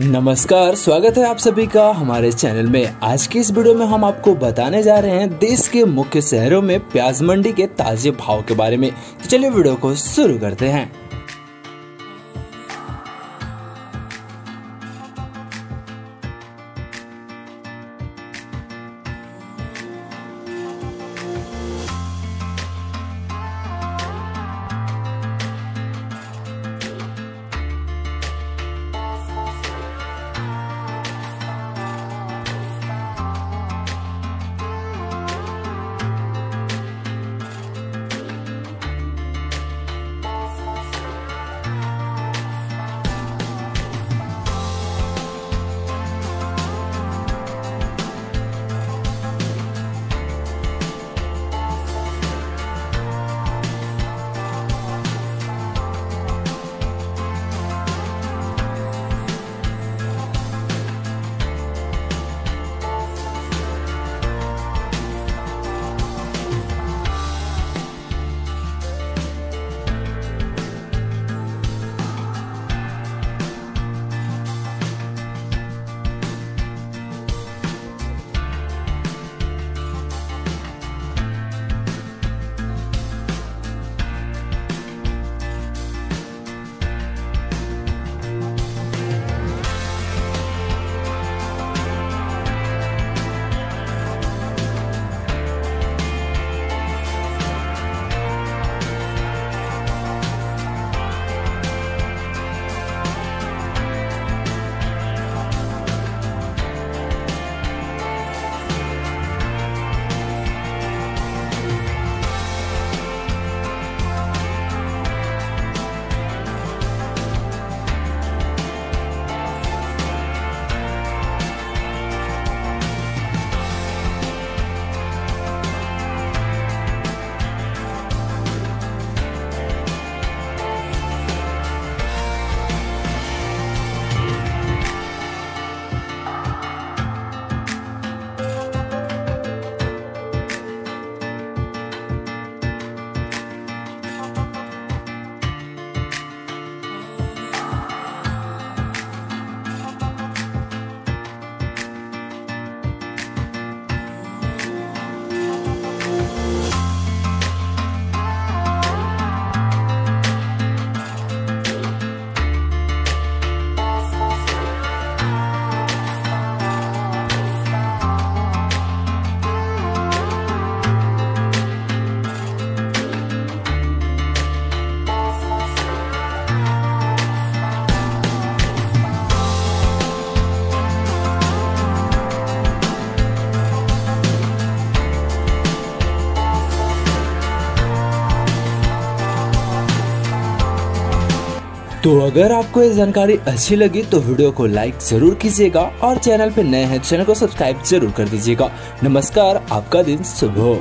नमस्कार, स्वागत है आप सभी का हमारे चैनल में। आज की इस वीडियो में हम आपको बताने जा रहे हैं देश के मुख्य शहरों में प्याज मंडी के ताजे भाव के बारे में। तो चलिए वीडियो को शुरू करते हैं। तो अगर आपको ये जानकारी अच्छी लगी तो वीडियो को लाइक ज़रूर कीजिएगा और चैनल पे नए हैं चैनल को सब्सक्राइब ज़रूर कर दीजिएगा। नमस्कार, आपका दिन शुभ हो।